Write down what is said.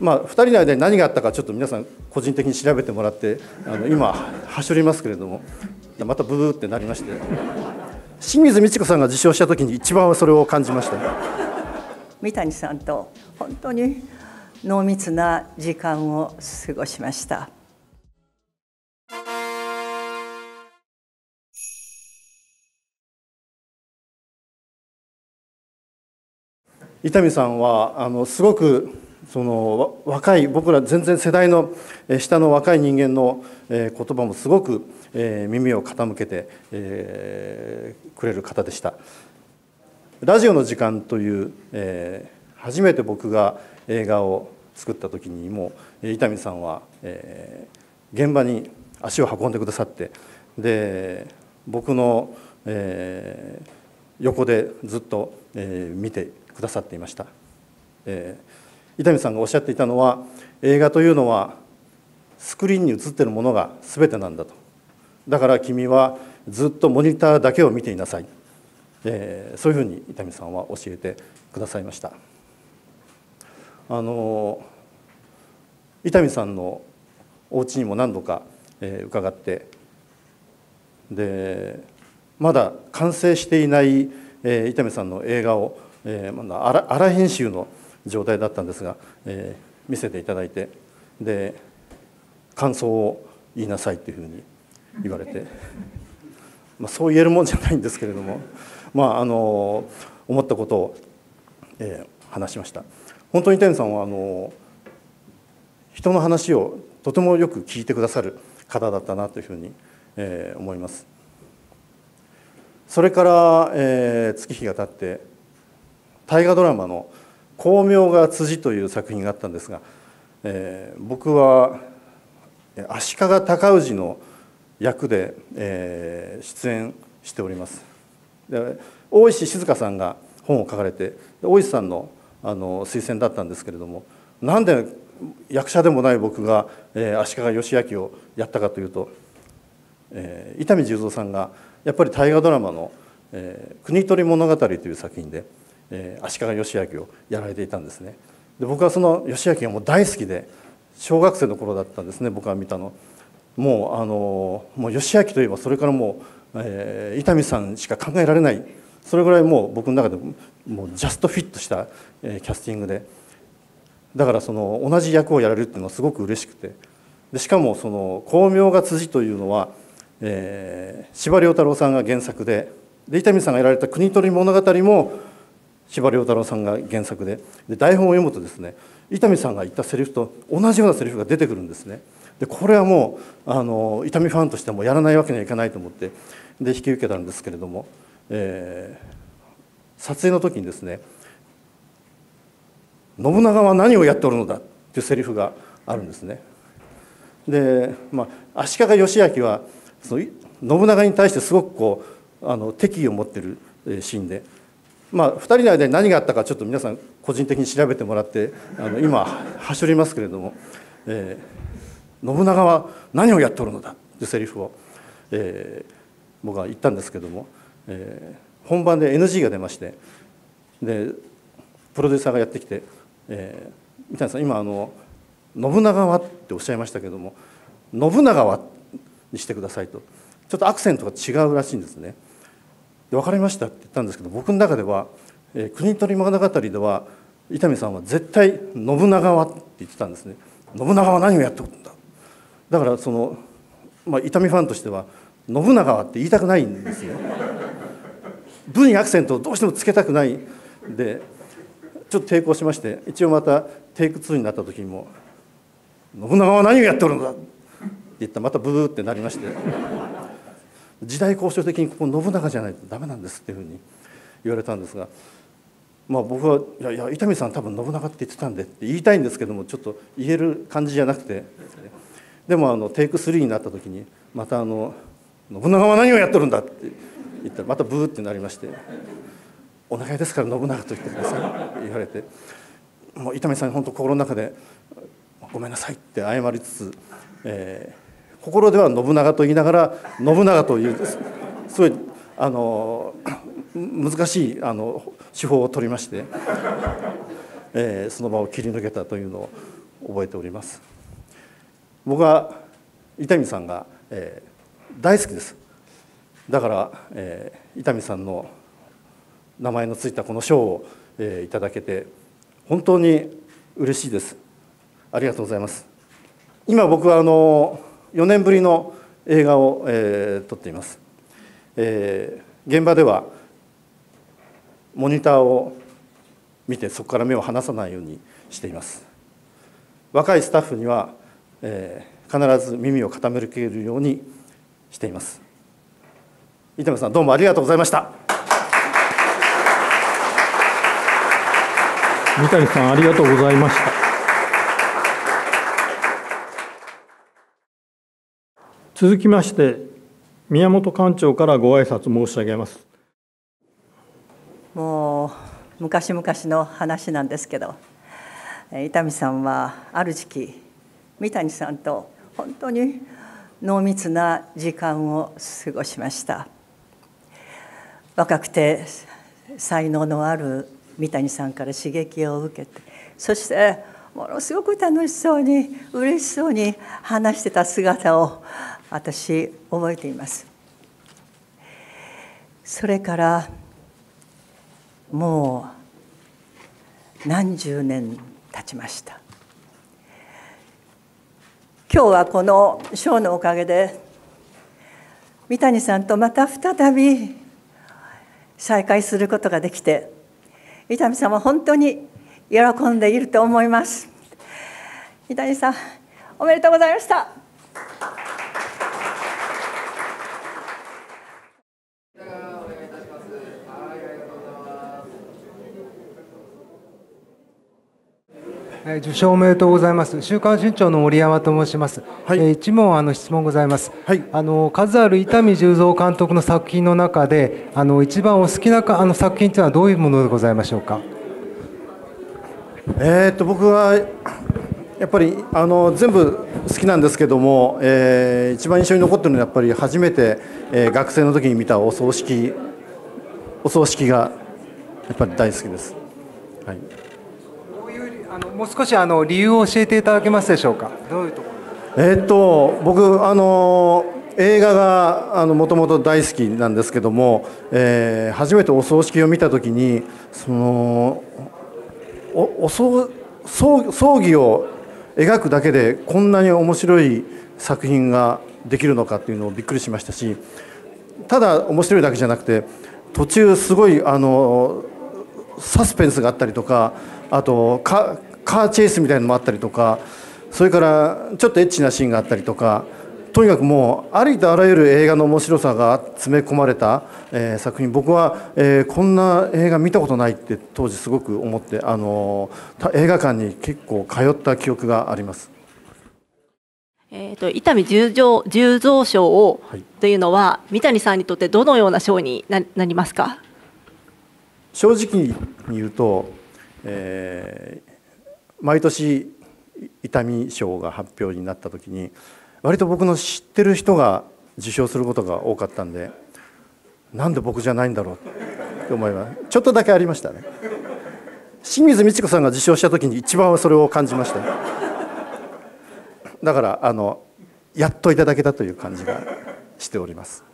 まあ、2人の間に何があったかちょっと皆さん個人的に調べてもらってあの今はしょりますけれどもまたブーってなりまして。清水美智子さんが受賞した時に一番それを感じました。三谷さんと本当に濃密な時間を過ごしました。伊丹さんはあのすごくその若い僕ら全然世代の下の若い人間の言葉もすごく耳を傾けてくれる方でした。ラジオの時間という初めて僕が映画を作った時にも伊丹さんは現場に足を運んでくださってで僕の横でずっと見てくださっていました、えー、伊丹さんがおっしゃっていたのは映画というのはスクリーンに映っているものが全てなんだと。だから君はずっとモニターだけを見ていなさい、えー、そういうふうに伊丹さんは教えてくださいました。あの伊丹さんのお家にも何度か、えー、伺ってでまだ完成していない、えー、伊丹さんの映画をえー、まだ荒編集の状態だったんですが、えー、見せていただいてで感想を言いなさいっていうふうに言われて、まあ、そう言えるもんじゃないんですけれども、まあ、あの思ったことを、えー、話しました。本当に天さんはあの人の話をとてもよく聞いてくださる方だったなというふうに、えー、思います。それから、えー、月日が経って大河ドラマの「光明が辻」という作品があったんですが、えー、僕は足利尊氏の役で、えー、出演しております。で大石静香さんが本を書かれて大石さんのあの推薦だったんですけれどもなんで役者でもない僕が、えー、足利義明をやったかというと、えー、伊丹十三さんがやっぱり大河ドラマの「えー、国取物語」という作品でえー、足利義明をやられていたんですね。で僕はその義明がもう大好きで小学生の頃だったんですね僕が見たの。もうあのもう義明といえばそれからもう、えー、伊丹さんしか考えられない。それぐらいもう僕の中でもうジャストフィットした、えー、キャスティングで。だからその同じ役をやられるっていうのはすごく嬉しくて。でしかもその「光明が辻」というのは、えー、司馬太郎さんが原作でで伊丹さんがやられた「国取物語」も司馬太郎さんが原作でで台本を読むとですね伊丹さんが言ったセリフと同じようなセリフが出てくるんですねでこれはもうあの伊丹ファンとしてもやらないわけにはいかないと思ってで引き受けたんですけれども、えー、撮影の時にですね「信長は何をやっておるのだ」っていうセリフがあるんですね。で、まあ、足利義昭はその信長に対してすごくこうあの敵意を持ってるシーンでまあ、2人の間に何があったかちょっと皆さん個人的に調べてもらってあの今はしょりますけれども、えー、信長は何をやっておるのだ」というセリフを、えー、僕は言ったんですけども、えー、本番で NG が出ましてでプロデューサーがやってきて「えー、三谷さん今あの信長は?」っておっしゃいましたけども「信長は?」にしてくださいとちょっとアクセントが違うらしいんですね。分かりましたって言ったんですけど僕の中では「えー、国取物語」では伊丹さんは絶対「信長は」って言ってたんですね。信長は何をやっておるんだ。だからその、まあ、伊丹ファンとしては「信長は」って言いたくないんですよ「文にアクセントをどうしてもつけたくない。でちょっと抵抗しまして一応またテイク2になった時にも「信長は何をやっておるのだ」って言ったらまたブーってなりまして。時代交渉的にここ信長じゃないとダメなんですっていうふうに言われたんですが、まあ、僕は「いやいや伊丹さん多分信長って言ってたんで」って言いたいんですけどもちょっと言える感じじゃなくてでもあのテイク3になった時にまたあの「信長は何をやっとるんだ」って言ったらまたブーってなりまして「お願いですから信長と言ってください」って言われてもう伊丹さん本当心の中で「ごめんなさい」って謝りつつ、えー心では信長と言いながら信長というすごいあの難しいあの手法を取りまして、えー、その場を切り抜けたというのを覚えております。僕は伊丹さんが、えー、大好きです。だから、えー、伊丹さんの名前のついたこの賞を、えー、いただけて本当に嬉しいです。ありがとうございます。今僕はあの4年ぶりの映画を、えー、撮っています、えー、現場ではモニターを見てそこから目を離さないようにしています。若いスタッフには、えー、必ず耳を傾けるようにしています。伊丹さんどうもありがとうございました。三谷さんありがとうございました。続きまして宮本館長からご挨拶申し上げます。もう昔々の話なんですけど伊丹さんはある時期三谷さんと本当に濃密な時間を過ごしました。若くて才能のある三谷さんから刺激を受けてそしてものすごく楽しそうに嬉しそうに話してた姿を私覚えています。それからもう何十年経ちました。今日はこのショーのおかげで三谷さんとまた再び再会することができて伊丹さんは本当に喜んでいると思います。三谷さんおめでとうございました。受賞おめでとうございます。週刊新潮の森山と申します。はい、えー、一問あの質問ございます。はい、あの数ある伊丹十三監督の作品の中で、あの一番お好きなあの作品というのはどういうものでございましょうか？えー、っと僕はやっぱりあの全部好きなんですけども、えー、一番印象に残ってるのはやっぱり初めて、えー、学生の時に見たお葬式お葬式がやっぱり大好きです。はい。もう少しあの理由を教えていただけますでしょうか？どういうところ。えー、っと僕あの映画がもともと大好きなんですけども、えー、初めてお葬式を見た時にそのおお葬葬儀を描くだけでこんなに面白い作品ができるのかっていうのをびっくりしましたしただ面白いだけじゃなくて途中すごいあのサスペンスがあったりとかあとカーチェイスみたいなのもあったりとかそれからちょっとエッチなシーンがあったりとかとにかくもうありとあらゆる映画の面白さが詰め込まれた、えー、作品。僕は、えー、こんな映画見たことないって当時すごく思ってあの映画館に結構通った記憶があります。えーと、伊丹十三十三賞を、はい、というのは三谷さんにとってどのような賞にななりますか？正直に言うと、えー、毎年伊丹賞が発表になった時に割と僕の知ってる人が受賞することが多かったんでなんで僕じゃないんだろうって思います。ちょっとだけありましたね。清水美智子さんが受賞した時に一番それを感じましただからあのやっといただけたという感じがしております。